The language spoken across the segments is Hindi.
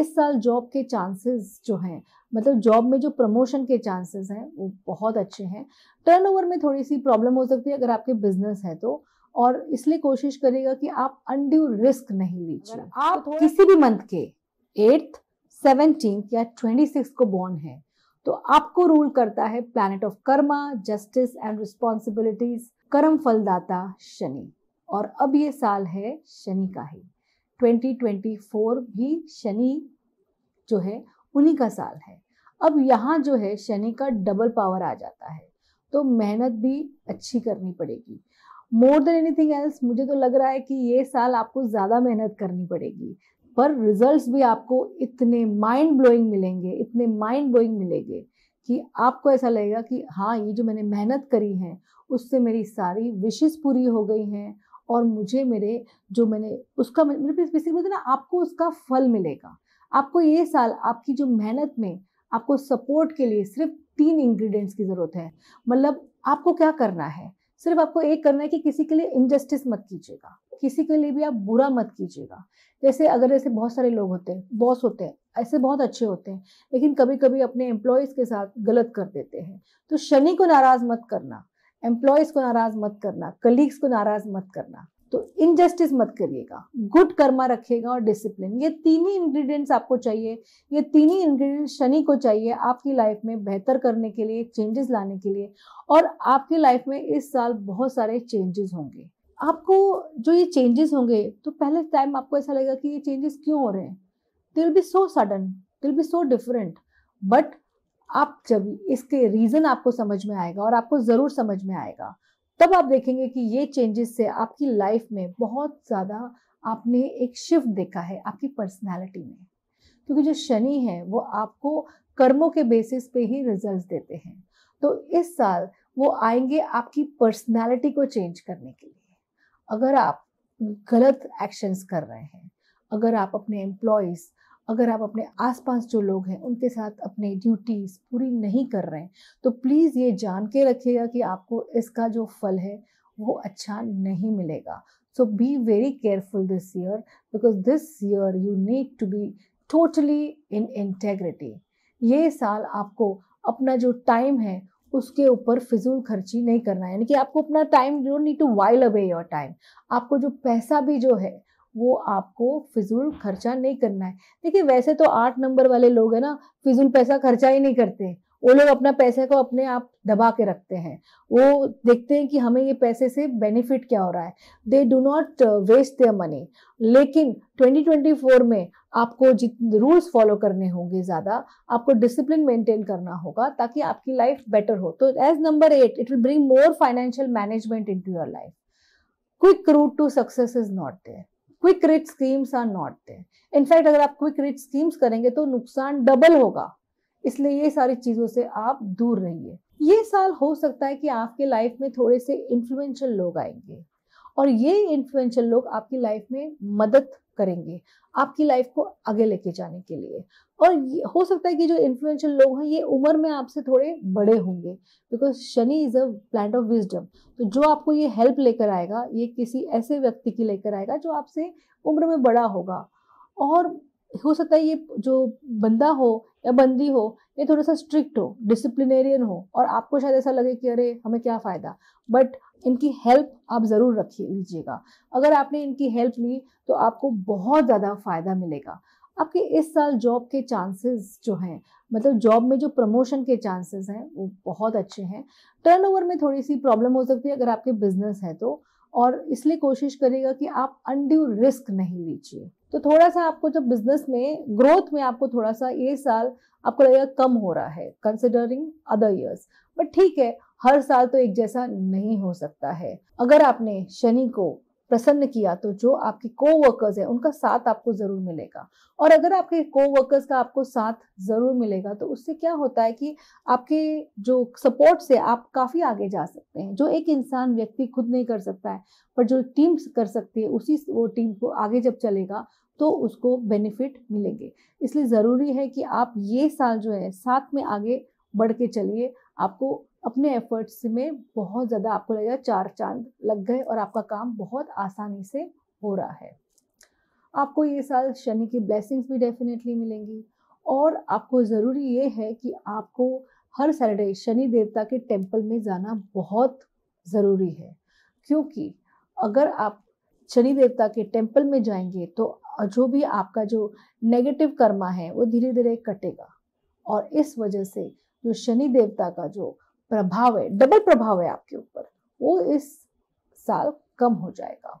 इस साल जॉब के चांसेस जो हैं मतलब जॉब में जो प्रमोशन के चांसेस हैं वो बहुत अच्छे हैं। टर्नओवर में थोड़ी सी प्रॉब्लम हो सकती है अगर आपके बिज़नेस है तो और इसलिए कोशिश करिएगा कि आप अनड्यू रिस्क नहीं लीजिए। आप तो किसी भी मंथ के एट्थ सेवनटीन या ट्वेंटी सिक्स को बॉर्न है तो आपको रूल करता है planet of karma justice and responsibilities कर्म फलदाता शनि और अब ये साल है शनि का ही। 2024 भी शनि जो है, उन्हीं का साल है। अब यहाँ जो है, शनि का डबल पावर आ जाता है तो मेहनत भी अच्छी करनी पड़ेगी। मोर देन एनीथिंग एल्स मुझे तो लग रहा है कि ये साल आपको ज़्यादा मेहनत करनी पड़ेगी, पर रिजल्ट्स भी आपको इतने माइंड ब्लोइंग मिलेंगे, इतने माइंड ब्लोइंग मिलेंगे कि आपको ऐसा लगेगा कि हाँ ये जो मैंने मेहनत करी है, उससे मेरी सारी विशेष पूरी हो गई हैं और मुझे मेरे, जो मैंने उसका बेसिकली बोलते ना आपको उसका फल मिलेगा। आपको ये साल आपकी जो मेहनत में, आपको सपोर्ट के लिए सिर्फ़ तीन इंग्रेडिएंट्स की ज़रूरत है। मतलब आपको क्या करना है? सिर्फ़ आपको एक करना है कि किसी के लिए इनजस्टिस मत कीजिएगा। किसी के लिए भी आप बुरा मत कीजिएगा। जैसे अगर ऐसे बहुत सारे लोग होते हैं बॉस होते हैं, ऐसे बहुत अच्छे होते हैं, लेकिन कभी कभी अपने एम्प्लॉयज़ के साथ गलत कर देते हैं। तो शनि को नाराज़ मत करना। एम्प्लॉयज़ को नाराज़ मत करना कलीग्स को नाराज़ मत करना। तो इनजस्टिस मत करिएगा। गुड कर्मा रखिएगा और डिसिप्लिन ये तीन ही इंग्रेडिएंट्स आपको चाहिए। ये तीन ही इंग्रेडिएंट्स शनि को चाहिए आपकी लाइफ में बेहतर करने के लिए चेंजेस लाने के लिए। और आपकी लाइफ में इस साल बहुत सारे चेंजेस होंगे। आपको जो ये चेंजेस होंगे तो पहले टाइम आपको ऐसा लगेगा कि ये चेंजेस क्यों हो रहे हैं? दिल बी सो सडन दिल बी सो डिफरेंट बट आप जब इसके रीज़न आपको समझ में आएगा और आपको ज़रूर समझ में आएगा, तब आप देखेंगे कि ये चेंजेस से आपकी लाइफ में बहुत ज़्यादा आपने एक शिफ्ट देखा है आपकी पर्सनैलिटी में। क्योंकि जो शनि है, वो आपको कर्मों के बेसिस पे ही रिजल्ट्स देते हैं। तो इस साल वो आएँगे आपकी पर्सनैलिटी को चेंज करने के लिए। अगर आप गलत एक्शंस कर रहे हैं, अगर आप अपने एम्प्लॉयज़ अगर आप अपने आसपास जो लोग हैं, उनके साथ अपने ड्यूटीज़ पूरी नहीं कर रहे हैं तो प्लीज़ ये जान के रखिएगा कि आपको इसका जो फल है, वो अच्छा नहीं मिलेगा। So be very careful this year because this year you need to be totally in integrity ये साल आपको अपना जो टाइम है, उसके ऊपर फिजूल खर्ची नहीं करना है। यानी कि आपको अपना time you need to while away your time आपको जो पैसा भी जो है वो आपको फिजूल खर्चा नहीं करना है। देखिए, वैसे तो आठ नंबर वाले लोग हैं ना, फिजूल पैसा खर्चा ही नहीं करते। वो लोग अपना पैसे को अपने आप दबा के रखते हैं। वो देखते हैं कि हमें ये पैसे से बेनिफिट क्या हो रहा है। They do not waste their money लेकिन 2024 में आपको जित रूल्स फॉलो करने होंगे ज़्यादा। आपको डिसिप्लिन मेंटेन करना होगा ताकि आपकी लाइफ बेटर हो। तो as number eight it will bring more financial management into your life quick route to success is not there quick rich schemes are not there in fact अगर आप क्विक रिच स्कीम्स करेंगे तो नुकसान डबल होगा। इसलिए ये सारी चीज़ों से आप दूर रहिए। ये साल हो सकता है कि आपके लाइफ में थोड़े से इन्फ्लुएंशियल लोग आएँगे। और ये इन्फ्लुएंशियल लोग आपकी लाइफ में मदद करेंगे आपकी लाइफ को आगे लेके जाने के लिए। और हो सकता है कि जो इन्फ्लुएंशियल लोग हैं, ये उम्र में आपसे थोड़े बड़े होंगे। Because Shani is a plant of wisdom तो जो आपको ये हेल्प लेकर आएगा, ये किसी ऐसे व्यक्ति की लेकर आएगा जो आपसे उम्र में बड़ा होगा। और हो सकता है ये जो बंदा हो या बंदी हो, ये थोड़ा सा स्ट्रिक्ट हो डिसिप्लिनेरियन हो और आपको शायद ऐसा लगे कि अरे, हमें क्या फ़ायदा? बट इनकी हेल्प आप ज़रूर रखिए लीजिएगा। अगर आपने इनकी हेल्प ली तो आपको बहुत ज़्यादा फ़ायदा मिलेगा। आपके इस साल जॉब के चांसेस जो हैं मतलब जॉब में जो प्रमोशन के चांसेस हैं, वो बहुत अच्छे हैं। टर्नओवर में थोड़ी सी प्रॉब्लम हो सकती है अगर आपके बिज़नेस है तो और इसलिए कोशिश करिएगा कि आप अनड्यू रिस्क नहीं लीजिए। तो थोड़ा सा आपको जब बिज़नेस में ग्रोथ में आपको थोड़ा सा ये साल आपको लगेगा कम हो रहा है कंसिडरिंग अदर ईयर्स बट ठीक है, हर साल तो एक जैसा नहीं हो सकता है। अगर आपने शनि को प्रसन्न किया तो जो आपके को वर्कर्स है, उनका साथ आपको ज़रूर मिलेगा। और अगर आपके को वर्कर्स का आपको साथ ज़रूर मिलेगा तो उससे क्या होता है कि आपके जो सपोर्ट से आप काफ़ी आगे जा सकते हैं। जो एक इंसान व्यक्ति खुद नहीं कर सकता है, पर जो टीम कर सकती है, उसी वो टीम को आगे जब चलेगा तो उसको बेनिफिट मिलेंगे। इसलिए ज़रूरी है कि आप ये साल जो है, साथ में आगे बढ़ के चलिए, आपको अपने एफर्ट्स में बहुत ज़्यादा आपको लगेगा चार चाँद लग गए और आपका काम बहुत आसानी से हो रहा है। आपको ये साल शनि की ब्लेसिंग्स भी डेफिनेटली मिलेंगी और आपको ज़रूरी ये है कि आपको हर सैटरडे शनि देवता के टेंपल में जाना बहुत ज़रूरी है। क्योंकि अगर आप शनि देवता के टेंपल में जाएँगे तो जो भी आपका जो नेगेटिव कर्मा है वो धीरे धीरे कटेगा और इस वजह से जो शनि देवता का जो प्रभाव है डबल प्रभाव है आपके ऊपर, वो इस साल कम हो जाएगा।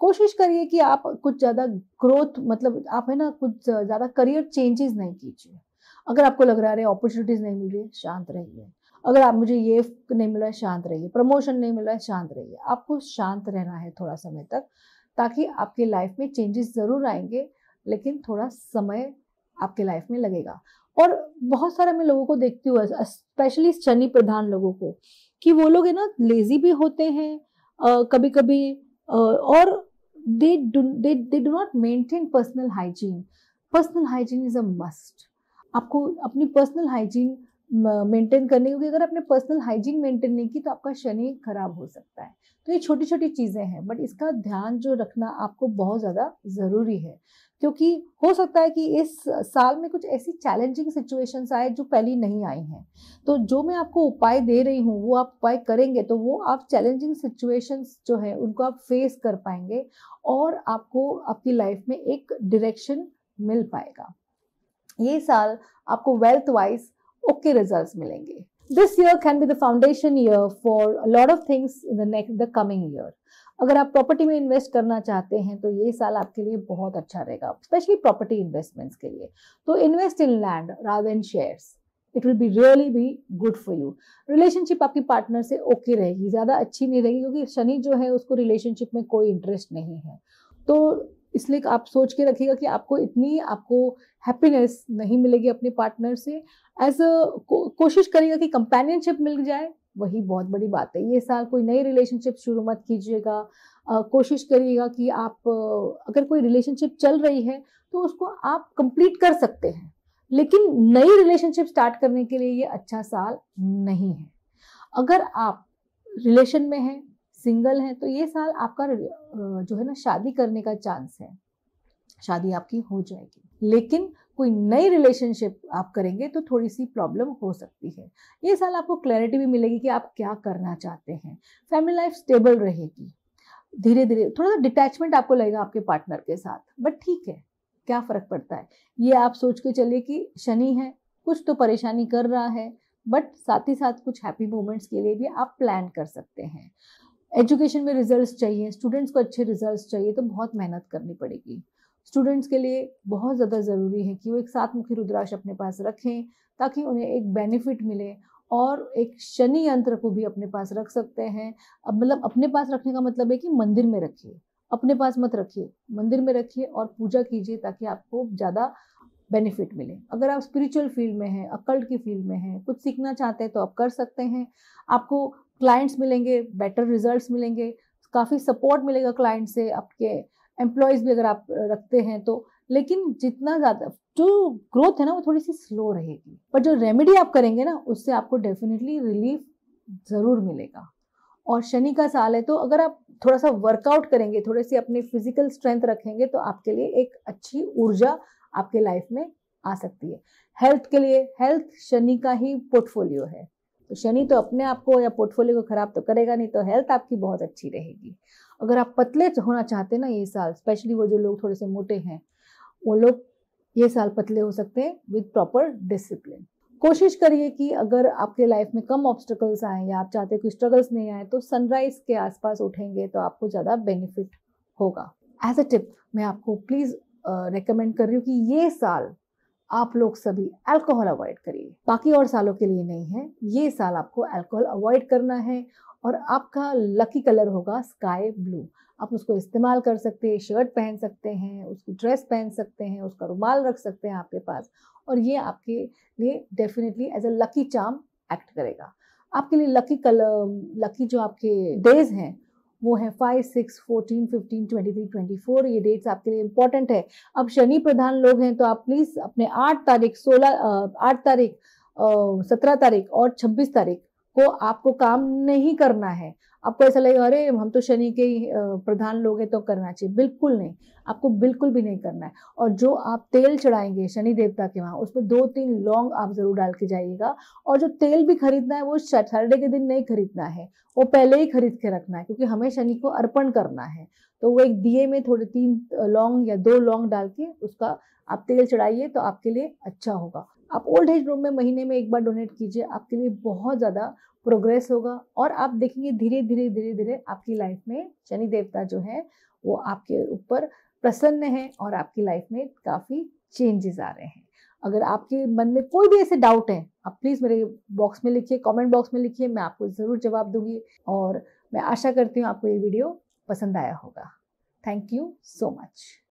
कोशिश करिए कि आप कुछ ज़्यादा ग्रोथ मतलब आप है ना, कुछ ज़्यादा करियर चेंजेस नहीं कीजिए। अगर आपको लग रहा है अपॉर्चुनिटीज़ नहीं मिल रही है शांत रहिए। अगर आप, मुझे ये नहीं मिल रहा है शांत रहिए। प्रमोशन नहीं मिल रहा है शांत रहिए। आपको शांत रहना है थोड़ा समय तक, ताकि आपके लाइफ में चेंजेस ज़रूर आएँगे, लेकिन थोड़ा समय आपके लाइफ में लगेगा। और बहुत सारा मैं लोगों को देखती हूँ स्पेशली शनि प्रधान लोगों को, कि वो लोग है ना लेजी भी होते हैं कभी कभी और they they they do not maintain personal hygiene personal hygiene is a must आपको अपनी पर्सनल हाइजीन मेंटेन करने, क्योंकि अगर आपने पर्सनल हाइजीन मेंटेन नहीं की तो आपका शनि खराब हो सकता है। तो ये छोटी छोटी चीज़ें हैं बट इसका ध्यान जो रखना आपको बहुत ज़्यादा ज़रूरी है। क्योंकि हो सकता है कि इस साल में कुछ ऐसी चैलेंजिंग सिचुएशंस आए जो पहली नहीं आई हैं। तो जो मैं आपको उपाय दे रही हूँ, वो आप उपाय करेंगे तो वो आप चैलेंजिंग सिचुएशंस जो है, उनको आप फेस कर पाएँगे और आपको आपकी लाइफ में एक डायरेक्शन मिल पाएगा। ये साल आपको वेल्थ वाइज ओके रिजल्ट्स मिलेंगे। This year can be the foundation year for lot of things in the next the coming year अगर आप प्रॉपर्टी में इन्वेस्ट करना चाहते हैं तो ये साल आपके लिए बहुत अच्छा रहेगा स्पेशली प्रॉपर्टी इन्वेस्टमेंट्स के लिए। तो invest in land rather in shares it will be really be good for you relationship आपकी पार्टनर से ओके okay रहेगी, ज़्यादा अच्छी नहीं रहेगी, क्योंकि शनि जो है, उसको रिलेशनशिप में कोई इंटरेस्ट नहीं है। तो इसलिए आप सोच के रखिएगा कि आपको इतनी आपको हैप्पीनेस नहीं मिलेगी अपने पार्टनर से। एज अ कोशिश करिएगा कि कंपेनियनशिप मिल जाए। वही बहुत बड़ी बात है। ये साल कोई नई रिलेशनशिप शुरू मत कीजिएगा। कोशिश करिएगा कि आप, अगर कोई रिलेशनशिप चल रही है तो उसको आप कंप्लीट कर सकते हैं। लेकिन नई रिलेशनशिप स्टार्ट करने के लिए ये अच्छा साल नहीं है। अगर आप रिलेशन में हैं सिंगल हैं तो ये साल आपका जो है ना, शादी करने का चांस है। शादी आपकी हो जाएगी। लेकिन कोई नई रिलेशनशिप आप करेंगे तो थोड़ी सी प्रॉब्लम हो सकती है। ये साल आपको क्लैरिटी भी मिलेगी कि आप क्या करना चाहते हैं। फैमिली लाइफ स्टेबल रहेगी। धीरे धीरे थोड़ा सा डिटैचमेंट आपको लगेगा आपके पार्टनर के साथ। बट ठीक है, क्या फ़र्क पड़ता है? ये आप सोच के चलिए कि शनि है, कुछ तो परेशानी कर रहा है बट साथ ही साथ कुछ हैप्पी मोमेंट्स के लिए भी आप प्लान कर सकते हैं। एजुकेशन में रिजल्ट्स चाहिए स्टूडेंट्स को अच्छे रिजल्ट्स चाहिए तो बहुत मेहनत करनी पड़ेगी। स्टूडेंट्स के लिए बहुत ज़्यादा ज़रूरी है कि वो एक सात मुखी रुद्राक्ष अपने पास रखें, ताकि उन्हें एक बेनिफिट मिले और एक शनि यंत्र को भी अपने पास रख सकते हैं। अब मतलब अपने पास रखने का मतलब है कि मंदिर में रखिए, अपने पास मत रखिए, मंदिर में रखिए और पूजा कीजिए ताकि आपको ज़्यादा बेनिफिट मिले। अगर आप स्पिरिचुअल फ़ील्ड में हैं अकल्ट की फ़ील्ड में हैं, कुछ सीखना चाहते हैं तो आप कर सकते हैं। आपको क्लाइंट्स मिलेंगे बेटर रिजल्ट्स मिलेंगे, काफ़ी सपोर्ट मिलेगा क्लाइंट से, आपके एम्प्लॉयज़ भी अगर आप रखते हैं तो। लेकिन जितना ज़्यादा, जो ग्रोथ है ना, वो थोड़ी सी स्लो रहेगी। पर जो रेमेडी आप करेंगे ना, उससे आपको डेफिनेटली रिलीफ ज़रूर मिलेगा। और शनि का साल है तो अगर आप थोड़ा सा वर्कआउट करेंगे थोड़े सी अपनी फ़िज़िकल स्ट्रेंथ रखेंगे तो आपके लिए एक अच्छी ऊर्जा आपके लाइफ में आ सकती है। हेल्थ के लिए हेल्थ शनि का ही पोर्टफोलियो है। तो शनि तो अपने आप को या पोर्टफोलियो को खराब तो करेगा नहीं तो हेल्थ आपकी बहुत अच्छी रहेगी। अगर आप पतले होना चाहते हैं ना ये साल स्पेशली वो जो लोग थोड़े से मोटे हैं वो लोग ये साल पतले हो सकते हैं विद प्रॉपर डिसिप्लिन कोशिश करिए कि अगर आपके लाइफ में कम ऑब्स्टिकल्स आए या आप चाहते कोई स्ट्रगल्स नहीं आए तो सनराइज के आसपास उठेंगे तो आपको ज़्यादा बेनिफिट होगा। एज अ टिप मैं आपको प्लीज़ रिकमेंड uh, कर रही हूँ कि ये साल आप लोग सभी अल्कोहल अवॉइड करिए। बाकी और सालों के लिए नहीं है। ये साल आपको अल्कोहल अवॉइड करना है और आपका लकी कलर होगा स्काई ब्लू आप उसको इस्तेमाल कर सकते हैं शर्ट पहन सकते हैं, उसकी ड्रेस पहन सकते हैं, उसका रुमाल रख सकते हैं आपके पास और ये आपके लिए definitely as a lucky charm act करेगा। आपके लिए लकी कलर लकी जो आपके डेज़ हैं वो है five six fourteen fifteen twenty three twenty four ये डेट्स आपके लिए इंपॉर्टेंट है। अब शनि प्रधान लोग हैं तो आप प्लीज़ अपने आठ तारीख, सोलह आठ तारीख सत्रह तारीख और छब्बीस तारीख को आपको काम नहीं करना है। आपको ऐसा लगेगा अरे, हम तो शनि के प्रधान लोग हैं तो करना चाहिए। बिल्कुल नहीं। आपको बिल्कुल भी नहीं करना है। और जो आप तेल चढ़ाएँगे शनि देवता के वहाँ उसमें दो तीन लौंग आप ज़रूर डाल के जाइएगा। और जो तेल भी खरीदना है, वो सैटरडे के दिन नहीं खरीदना है। वो पहले ही खरीद के रखना है, क्योंकि हमें शनि को अर्पण करना है। तो वो एक दिए में थोड़े तीन लौंग या दो लौंग डाल के उसका आप तेल चढ़ाइए तो आपके लिए अच्छा होगा। आप ओल्ड एज रूम में महीने में एक बार डोनेट कीजिए, आपके लिए बहुत ज़्यादा प्रोग्रेस होगा और आप देखेंगे धीरे धीरे धीरे धीरे आपकी लाइफ में शनि देवता जो है, वो आपके ऊपर प्रसन्न है और आपकी लाइफ में काफ़ी चेंजेस आ रहे हैं। अगर आपके मन में कोई भी ऐसे डाउट है, आप प्लीज़ मेरे बॉक्स में लिखिए कमेंट बॉक्स में लिखिए, मैं आपको ज़रूर जवाब दूँगी और मैं आशा करती हूँ आपको ये वीडियो पसंद आया होगा। Thank you so much